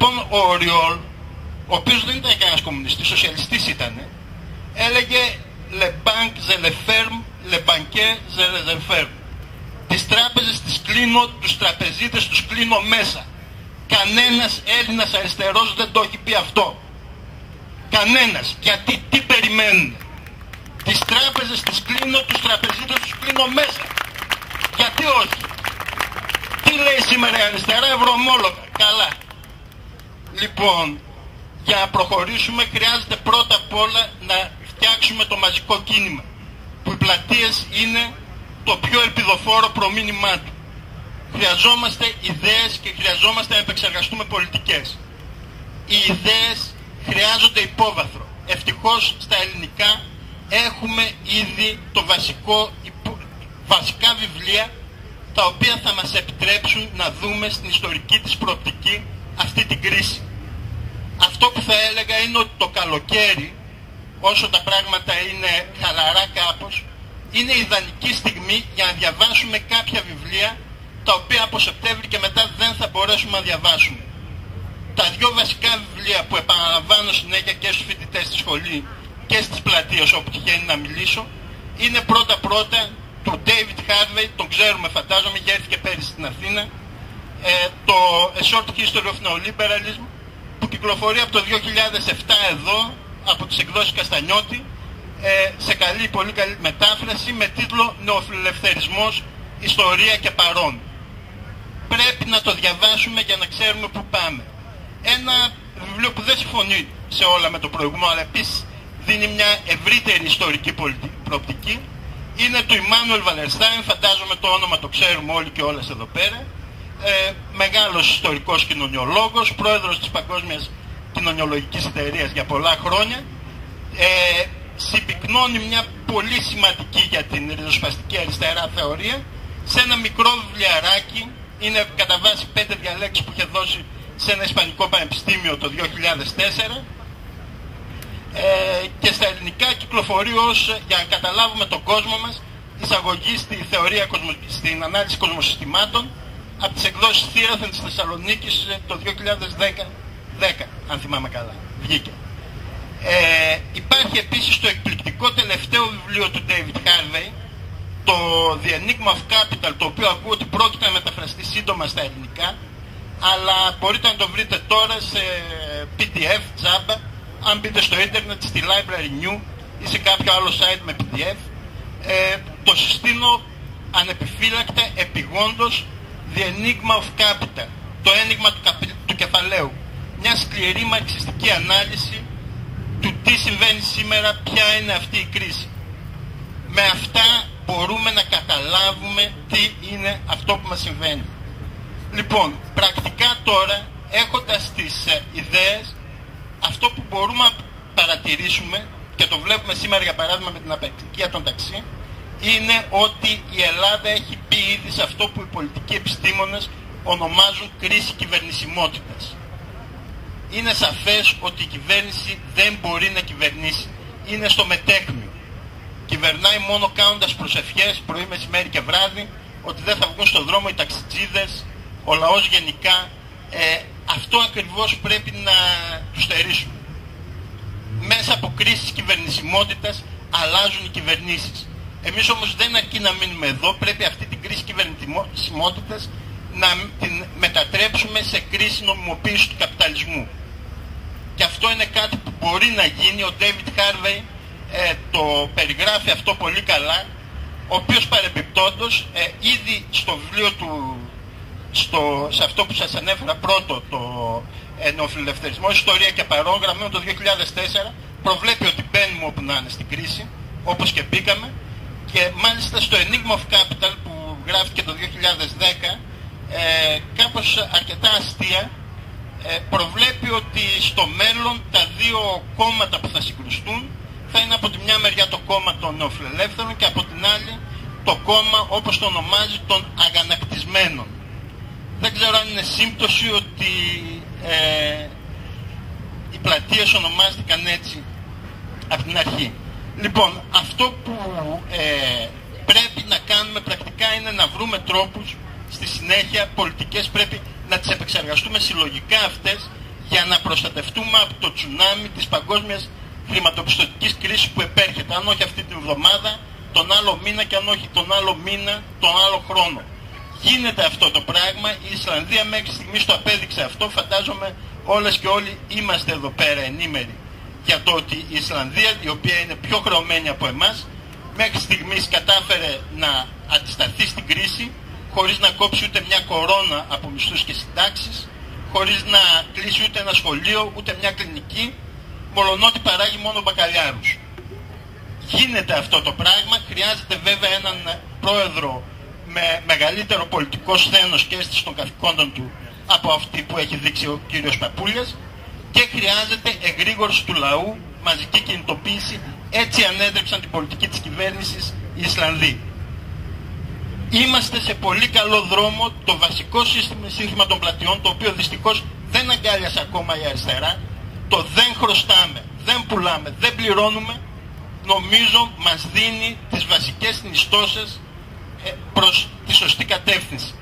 Λοιπόν, ο Οριόλ, ο οποίος δεν ήταν κανένας κομμουνιστής, σοσιαλιστής ήταν, έλεγε «Le banque, je le ferme, le banquier, je le ferme». Τις τράπεζες τις κλείνω, τους τραπεζίτες τους κλείνω μέσα. Κανένας Έλληνας αριστερός δεν το έχει πει αυτό. Κανένας. Γιατί τι περιμένουν. Τις τράπεζες τις κλείνω, τους τραπεζίτες τους κλείνω μέσα. Γιατί όχι. Τι λέει σήμερα η αριστερά ευρωομόλογα. Καλά. Λοιπόν, για να προχωρήσουμε χρειάζεται πρώτα απ' όλα να φτιάξουμε το μαζικό κίνημα. Που οι πλατείες είναι το πιο ελπιδοφόρο προμήνυμά του. Χρειαζόμαστε ιδέες και χρειαζόμαστε να επεξεργαστούμε πολιτικές. Οι ιδέες χρειάζονται υπόβαθρο. Ευτυχώς στα ελληνικά έχουμε ήδη το βασικό, βασικά βιβλία τα οποία θα μας επιτρέψουν να δούμε στην ιστορική της προοπτική αυτή την κρίση. Αυτό που θα έλεγα είναι ότι το καλοκαίρι, όσο τα πράγματα είναι χαλαρά κάπως, είναι ιδανική στιγμή για να διαβάσουμε κάποια βιβλία τα οποία από Σεπτέμβρη και μετά δεν θα μπορέσουμε να διαβάσουμε. Τα δυο βασικά βιβλία που επαναλαμβάνω συνέχεια και στους φοιτητές στη σχολή και στις πλατείες όπου τυχαίνει να μιλήσω είναι πρώτα πρώτα του David Harvey, τον ξέρουμε φαντάζομαι, είχε έρθει και πέρυσι στην Αθήνα, ε, το A Short History of Neoliberalism που κυκλοφορεί από το 2007 εδώ από τις εκδόσεις Καστανιώτη ε, σε καλή, πολύ καλή μετάφραση με τίτλο «Νεοφιλελευθερισμός, Ιστορία και Παρόν». Πρέπει να το διαβάσουμε για να ξέρουμε πού πάμε. Ένα βιβλίο που δεν συμφωνεί σε όλα με το προηγούμενο, αλλά επίσης δίνει μια ευρύτερη ιστορική προοπτική, είναι του Ιμάνουελ Βαλερστάιν, φαντάζομαι το όνομα το ξέρουμε όλοι και όλες εδώ πέρα, ε, μεγάλος ιστορικός κοινωνιολόγος, πρόεδρος της Παγκόσμιας Κοινωνιολογικής Εταιρείας για πολλά χρόνια, ε, συμπυκνώνει μια πολύ σημαντική για την ριζοσπαστική αριστερά θεωρία. Σε ένα μικρό βιβλιαράκι, είναι κατά βάση πέντε διαλέξεις που είχε δώσει σε ένα Ισπανικό Πανεπιστήμιο το 2004 ε, και στα ελληνικά κυκλοφορεί ως, για να καταλάβουμε τον κόσμο μας, εισαγωγή στη θεωρία, στην ανάλυση κοσμοσυστημάτων από τις εκδόσεις Θήραθεν της Θεσσαλονίκης ε, το 2010, 10, αν θυμάμαι καλά, βγήκε. Ε, υπάρχει επίσης το εκπληκτικό τελευταίο βιβλίο του David Harvey, το The Enigma of Capital, το οποίο ακούω ότι πρόκειται να μεταφραστεί σύντομα στα ελληνικά, αλλά μπορείτε να το βρείτε τώρα σε PDF, τζάμπα, αν μπείτε στο ίντερνετ, στη Library New ή σε κάποιο άλλο site με PDF. Ε, το συστήνω ανεπιφύλακτα, επιγόντως, The Enigma of Capital, το ένιγμα του, του κεφαλαίου. Μια σκληρή μαρξιστική ανάλυση του τι συμβαίνει σήμερα, ποια είναι αυτή η κρίση. Με αυτά μπορούμε να καταλάβουμε τι είναι αυτό που μας συμβαίνει. Λοιπόν, πρακτικά τώρα, έχοντας τις ε, ιδέες, αυτό που μπορούμε να παρατηρήσουμε και το βλέπουμε σήμερα για παράδειγμα με την απεκτικία των ταξί, είναι ότι η Ελλάδα έχει πει ήδη σε αυτό που οι πολιτικοί επιστήμονες ονομάζουν κρίση κυβερνησιμότητας είναι σαφές ότι η κυβέρνηση δεν μπορεί να κυβερνήσει. Είναι στο μετέχνιο. Κυβερνάει μόνο κάνοντας προσευχές πρωί, μεσημέρι και βράδυ, ότι δεν θα βγουν στον δρόμο οι ταξιτζίδες, ο λαός γενικά. Ε, αυτό ακριβώς πρέπει να τους στερήσουμε. Μέσα από κρίσεις κυβερνησιμότητας αλλάζουν οι κυβερνήσεις. Εμείς όμως δεν αρκεί να μείνουμε εδώ, πρέπει αυτή την κρίση κυβερνησιμότητας να την μετατρέψουμε σε κρίση νομιμοποίησης του καπιταλισμού και αυτό είναι κάτι που μπορεί να γίνει. Ο David Harvey ε, το περιγράφει αυτό πολύ καλά, ο οποίος παρεμπιπτόντος ε, ήδη στο βιβλίο του, στο, σε αυτό που σας ανέφερα πρώτο, το ε, νεοφιλελευθερισμό, ιστορία και παρόν, γραμμένο το 2004, προβλέπει ότι μπαίνουμε όπου να είναι στην κρίση, όπως και μπήκαμε, και μάλιστα στο Enigma of Capital που γράφηκε το 2010, ε, κάπως αρκετά αστεία, ε, προβλέπει ότι στο μέλλον τα δύο κόμματα που θα συγκρουστούν θα είναι από τη μια μεριά το κόμμα των νεοφιλελεύθερων και από την άλλη το κόμμα όπως το ονομάζει των αγανακτισμένων. Δεν ξέρω αν είναι σύμπτωση ότι ε, οι πλατείες ονομάστηκαν έτσι από την αρχή. Λοιπόν, αυτό που ε, πρέπει να κάνουμε πρακτικά είναι να βρούμε τρόπους στη συνέχεια πολιτικές πρέπει να τις επεξεργαστούμε συλλογικά αυτές για να προστατευτούμε από το τσουνάμι της παγκόσμιας χρηματοπιστωτικής κρίσης που επέρχεται, αν όχι αυτή την εβδομάδα, τον άλλο μήνα και αν όχι τον άλλο μήνα, τον άλλο χρόνο. Γίνεται αυτό το πράγμα, η Ισλανδία μέχρι στιγμής το απέδειξε αυτό, φαντάζομαι όλες και όλοι είμαστε εδώ πέρα ενήμεροι για το ότι η Ισλανδία, η οποία είναι πιο χρεωμένη από εμάς, μέχρι στιγμής κατάφερε να αντισταθεί στην κρίση χωρίς να κόψει ούτε μια κορώνα από μισθούς και συντάξεις, χωρίς να κλείσει ούτε ένα σχολείο, ούτε μια κλινική, μολονότι παράγει μόνο μπακαλιάρους. Γίνεται αυτό το πράγμα, χρειάζεται βέβαια έναν πρόεδρο με μεγαλύτερο πολιτικό σθένος και αίσθηση των καθηκόντων του από αυτή που έχει δείξει ο κύριος Παπούλιας και χρειάζεται εγρήγορση του λαού, μαζική κινητοποίηση, έτσι ανέδρεψαν την πολιτική της κυβέρνησης οι Ισλανδοί. Είμαστε σε πολύ καλό δρόμο το βασικό σύστημα, σύνθημα των πλατιών, το οποίο δυστυχώς δεν αγκάλιασε ακόμα η αριστερά, το δεν χρωστάμε, δεν πουλάμε, δεν πληρώνουμε, νομίζω μας δίνει τις βασικές συνιστώσεις ε, προς τη σωστή κατεύθυνση.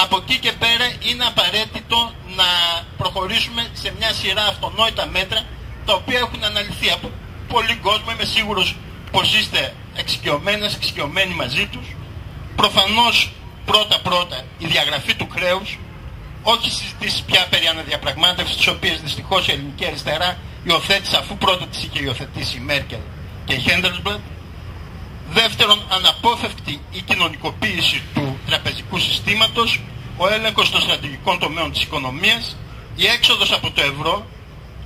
Από εκεί και πέρα είναι απαραίτητο να προχωρήσουμε σε μια σειρά αυτονόητα μέτρα τα οποία έχουν αναλυθεί από πολύ κόσμο. Είμαι σίγουρος πως είστε εξοικειωμένες, εξοικειωμένοι μαζί τους. Προφανώς πρώτα-πρώτα η διαγραφή του χρέους, όχι συζητήσεις πια περί αναδιαπραγμάτευσης, τις οποίες δυστυχώς η ελληνική αριστερά υιοθέτησε αφού πρώτα τις είχε υιοθετήσει η Μέρκελ και η Χέντελσμπλετ. Δεύτερον, αναπόφευκτη η κοινωνικοποίηση του τραπεζικού συστήματος, ο έλεγχος των στρατηγικών τομέων της οικονομίας, η έξοδος από το ευρώ,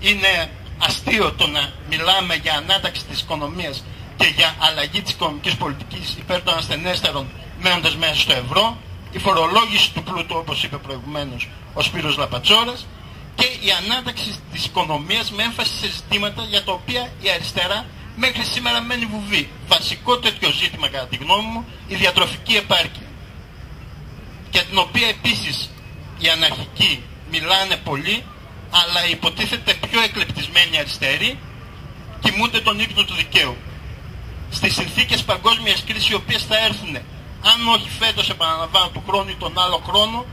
είναι αστείο το να μιλάμε για ανάταξη της οικονομίας και για αλλαγή της οικονομικής πολιτικής υπέρ των ασθενέστερων μένοντας μέσα στο ευρώ, η φορολόγηση του πλούτου όπως είπε προηγουμένως ο Σπύρος Λαπατσόρας και η ανάταξη της οικονομίας με έμφαση σε ζητήματα για τα οποία η αριστερά μέχρι σήμερα μένει βουβή. Βασικό τέτοιο ζήτημα κατά τη γνώμη μου η διατροφική επάρκεια για την οποία επίσης οι αναρχικοί μιλάνε πολύ αλλά υποτίθεται πιο εκλεπτισμένοι αριστεροί κοιμούνται τον ύπνο του δικαίου. Στις συνθήκες παγκόσμιας κρίσης οι οποίες θα έρθουν αν όχι φέτος επαναλαμβάνω του χρόνου ή τον άλλο χρόνο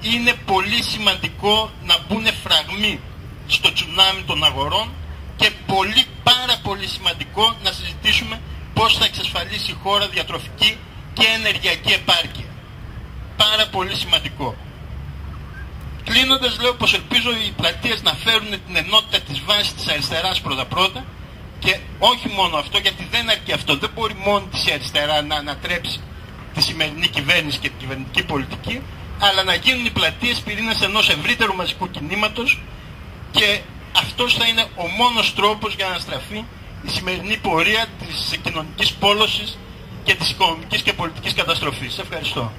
είναι πολύ σημαντικό να μπουν φραγμοί στο τσουνάμι των αγορών και πολύ πάρα πολύ σημαντικό να συζητήσουμε πώς θα εξασφαλίσει η χώρα διατροφική και ενεργειακή επάρκεια. Πάρα πολύ σημαντικό. Κλείνοντας λέω πως ελπίζω οι πλατείες να φέρουν την ενότητα της βάσης της αριστεράς πρώτα-πρώτα και όχι μόνο αυτό γιατί δεν αρκεί αυτό. Δεν μπορεί μόνο της η αριστερά να ανατρέψει τη σημερινή κυβέρνηση και την κυβερνητική πολιτική αλλά να γίνουν οι πλατείες πυρήνες ενός ευρύτερου μαζικού κινήματος και αυτός θα είναι ο μόνος τρόπος για να στραφεί η σημερινή πορεία της κοινωνικής πόλωσης και της οικονομικής και πολιτικής καταστροφής. Ευχαριστώ.